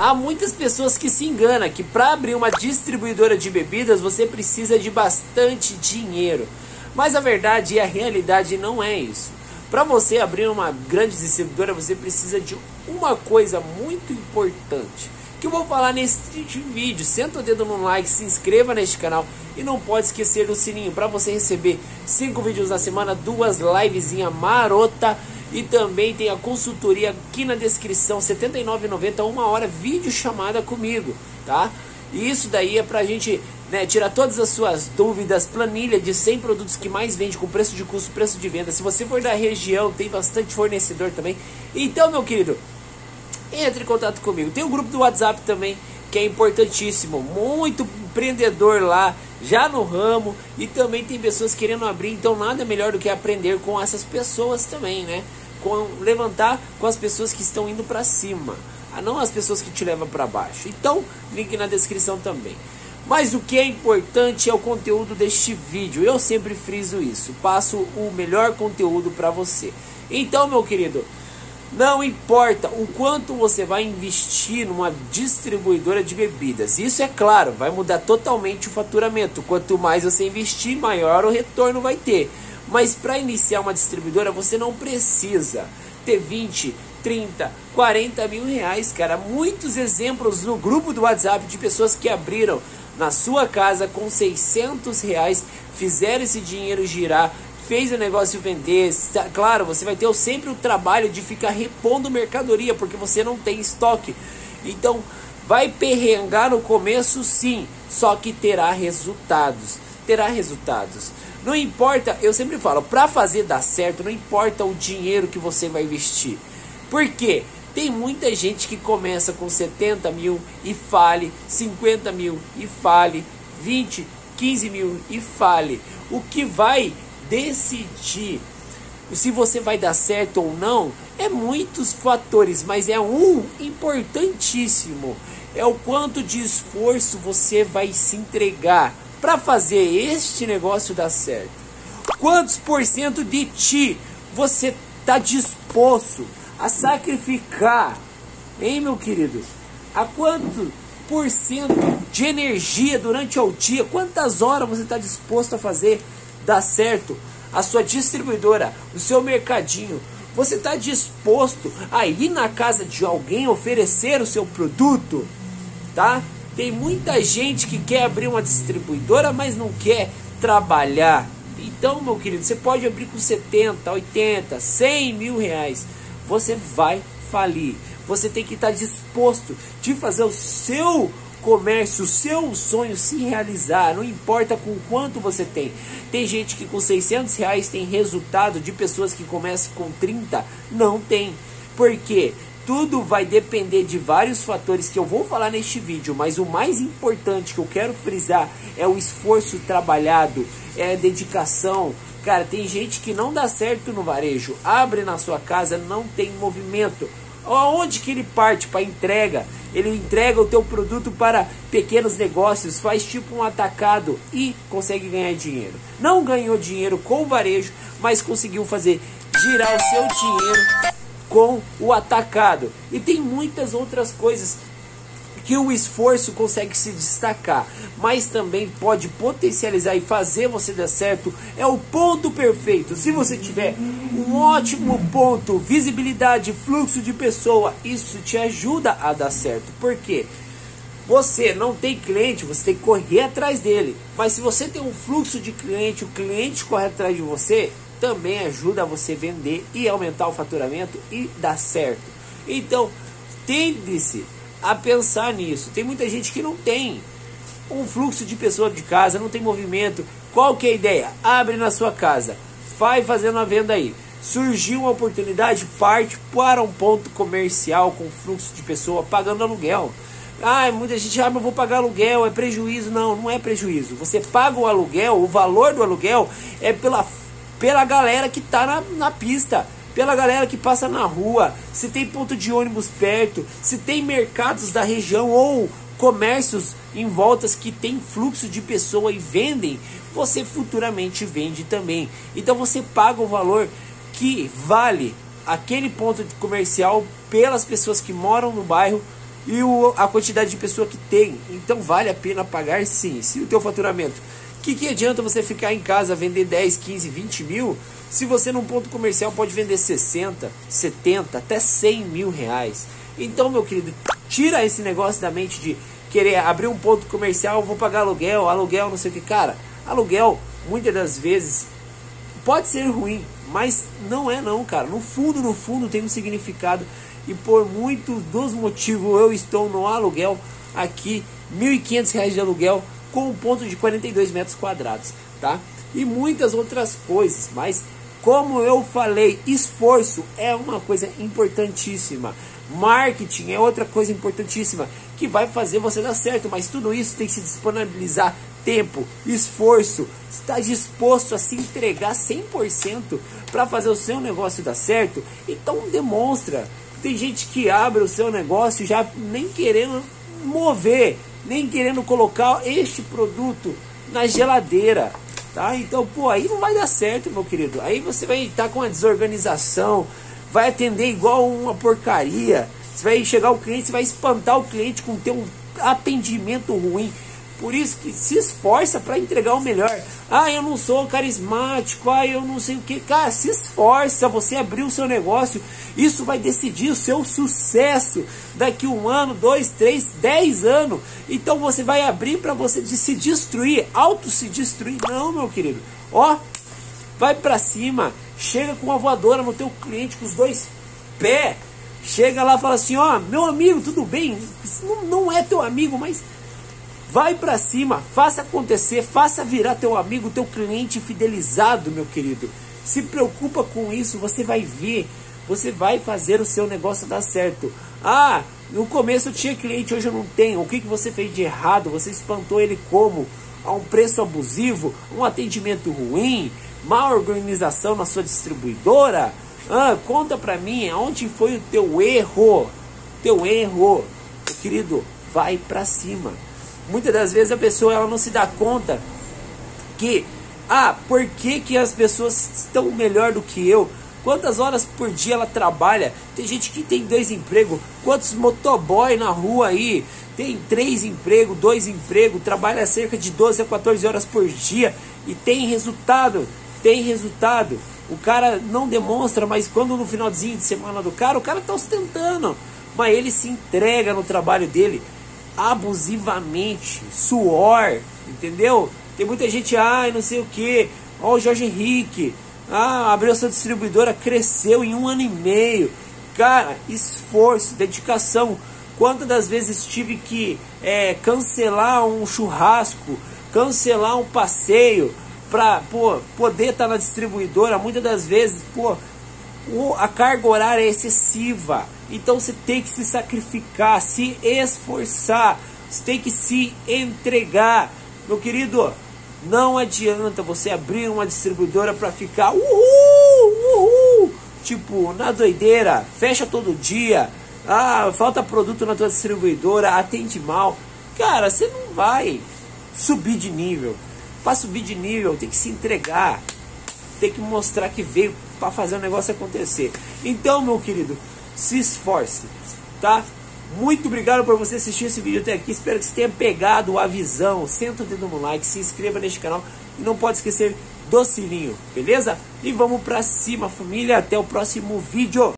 Há muitas pessoas que se enganam que para abrir uma distribuidora de bebidas você precisa de bastante dinheiro. Mas a verdade e a realidade não é isso. Para você abrir uma grande distribuidora, você precisa de uma coisa muito importante que eu vou falar neste vídeo. Senta o dedo no like, se inscreva neste canal e não pode esquecer do sininho para você receber 5 vídeos na semana, duas livezinha marota e também tem a consultoria aqui na descrição, R$ 79,90, uma hora vídeo chamada comigo, tá? E isso daí é pra gente né, tirar todas as suas dúvidas, planilha de 100 produtos que mais vende com preço de custo, preço de venda. Se você for da região, tem bastante fornecedor também. Então, meu querido, entre em contato comigo. Tem o um grupo do WhatsApp também, que é importantíssimo. Muito empreendedor lá, já no ramo. E também tem pessoas querendo abrir. Então, nada melhor do que aprender com essas pessoas também, né? Com, levantar com as pessoas que estão indo para cima não as pessoas que te levam para baixo. Então, link na descrição também. Mas o que é importante é o conteúdo deste vídeo. Eu sempre friso isso. Passo o melhor conteúdo para você. Então, meu querido, não importa o quanto você vai investir numa distribuidora de bebidas. Isso é claro, vai mudar totalmente o faturamento. Quanto mais você investir, maior o retorno vai ter. Mas para iniciar uma distribuidora, você não precisa ter 20, 30, 40 mil reais, cara. Muitos exemplos no grupo do WhatsApp de pessoas que abriram na sua casa com 600 reais, fizeram esse dinheiro girar, fez o negócio vender. Claro, você vai ter sempre o trabalho de ficar repondo mercadoria, porque você não tem estoque. Então, vai perrengar no começo, sim, só que terá resultados. Terá resultados. Não importa, eu sempre falo, para fazer dar certo, não importa o dinheiro que você vai investir. Por quê? Tem muita gente que começa com 70 mil e fale, 50 mil e fale, 20, 15 mil e fale. O que vai decidir se você vai dar certo ou não é muitos fatores, mas é um importantíssimo. É o quanto de esforço você vai se entregar para fazer este negócio dar certo. Quantos por cento de ti você está disposto a sacrificar, hein, meu querido? A quanto por cento de energia durante o dia, quantas horas você está disposto a fazer dar certo a sua distribuidora, o seu mercadinho? Você está disposto a ir na casa de alguém oferecer o seu produto? Tá? Tem muita gente que quer abrir uma distribuidora, mas não quer trabalhar. Então, meu querido, você pode abrir com 70, 80, 100 mil reais você vai falir. Você tem que estar disposto de fazer o seu comércio, o seu sonho se realizar, não importa com quanto você tem. Tem gente que com 600 reais tem resultado de pessoas que começam com 30, não tem. Por quê? Tudo vai depender de vários fatores que eu vou falar neste vídeo, mas o mais importante que eu quero frisar é o esforço trabalhado, é dedicação, Cara, tem gente que não dá certo no varejo. Abre na sua casa, não tem movimento. Onde que ele parte para entrega? Ele entrega o teu produto para pequenos negócios, faz tipo um atacado e consegue ganhar dinheiro. Não ganhou dinheiro com o varejo, mas conseguiu fazer girar o seu dinheiro com o atacado. E tem muitas outras coisas que o esforço consegue se destacar, mas também pode potencializar e fazer você dar certo, é o ponto perfeito. Se você tiver um ótimo ponto, visibilidade, fluxo de pessoa, isso te ajuda a dar certo. Por quê? Você não tem cliente, você tem que correr atrás dele. Mas se você tem um fluxo de cliente, o cliente corre atrás de você, também ajuda você vender e aumentar o faturamento e dar certo. Então, tende-se a pensar nisso. Tem muita gente que não tem um fluxo de pessoa de casa, não tem movimento. Qual que é a ideia? Abre na sua casa, vai fazendo a venda aí. Surgiu uma oportunidade, parte para um ponto comercial com fluxo de pessoa pagando aluguel. Ah, muita gente, ah, mas vou pagar aluguel, é prejuízo. Não, não é prejuízo. Você paga o aluguel, o valor do aluguel é pela, pela galera que está na, na pista pela galera que passa na rua, se tem ponto de ônibus perto, se tem mercados da região ou comércios em voltas que tem fluxo de pessoa e vendem, você futuramente vende também. Então você paga o valor que vale aquele ponto comercial pelas pessoas que moram no bairro e o, a quantidade de pessoa que tem. Então vale a pena pagar sim. Se o teu faturamento, que, que adianta você ficar em casa vender 10, 15, 20 mil, se você num ponto comercial pode vender 60, 70, até 100 mil reais. Então, meu querido, tira esse negócio da mente de querer abrir um ponto comercial, vou pagar aluguel, aluguel, não sei o que. Cara, aluguel, muitas das vezes, pode ser ruim, mas não é não, cara. No fundo, no fundo, tem um significado. E por muitos dos motivos eu estou no aluguel aqui, R$ 1.500 de aluguel com um ponto de 42 metros quadrados, tá? E muitas outras coisas, mas como eu falei, esforço é uma coisa importantíssima. Marketing é outra coisa importantíssima que vai fazer você dar certo, mas tudo isso tem que se disponibilizar tempo, esforço, está disposto a se entregar 100% para fazer o seu negócio dar certo, então demonstra. Tem gente que abre o seu negócio já nem querendo mover, nem querendo colocar este produto na geladeira, tá? Então, pô, aí não vai dar certo, meu querido. Aí você vai estar com uma desorganização, vai atender igual uma porcaria. Você vai chegar o cliente, você vai espantar o cliente com ter um atendimento ruim. Por isso que se esforça para entregar o melhor. Ah, eu não sou carismático, ah, eu não sei o que. Cara, se esforça, você abrir o seu negócio. Isso vai decidir o seu sucesso daqui um ano, dois, três, dez anos. Então você vai abrir para você se destruir, auto se destruir. Não, meu querido. Ó, vai para cima, chega com uma voadora no teu cliente com os dois pés. Chega lá e fala assim, ó, meu amigo, tudo bem? Não, não é teu amigo, mas Vai para cima, faça acontecer, faça virar teu amigo, teu cliente fidelizado, meu querido. Se preocupa com isso, você vai ver, você vai fazer o seu negócio dar certo. Ah, no começo eu tinha cliente, hoje eu não tenho. O que, que você fez de errado? Você espantou ele como? A um preço abusivo, um atendimento ruim, má organização na sua distribuidora? Ah, conta pra mim, aonde foi o teu erro? Teu erro, meu querido, vai pra cima. Muitas das vezes a pessoa ela não se dá conta que, ah, por que, que as pessoas estão melhor do que eu? Quantas horas por dia ela trabalha? Tem gente que tem dois empregos. Quantos motoboy na rua aí? Tem três empregos, dois empregos, trabalha cerca de 12 a 14 horas por dia e tem resultado. Tem resultado. O cara não demonstra, mas quando no finalzinho de semana do cara, o cara está ostentando. Mas ele se entrega no trabalho dele abusivamente, suor, entendeu? Tem muita gente, ai, não sei o que, ó, o Jorge Henrique, ah, abriu sua distribuidora, cresceu em um ano e meio. Cara, esforço, dedicação. Quantas das vezes tive que é, cancelar um churrasco, cancelar um passeio para poder estar tá na distribuidora? Muitas das vezes, pô, a carga horária é excessiva. Então você tem que se sacrificar, se esforçar, você tem que se entregar. Meu querido, não adianta você abrir uma distribuidora para ficar uhul, uhul, tipo, na doideira, fecha todo dia. Ah, falta produto na tua distribuidora, atende mal. Cara, você não vai subir de nível. Para subir de nível, tem que se entregar. Tem que mostrar que veio para fazer o negócio acontecer. Então, meu querido, se esforce, tá? Muito obrigado por você assistir esse vídeo até aqui. Espero que você tenha pegado a visão. Senta o dedo no like, se inscreva neste canal e não pode esquecer do sininho, beleza? E vamos pra cima, família. Até o próximo vídeo.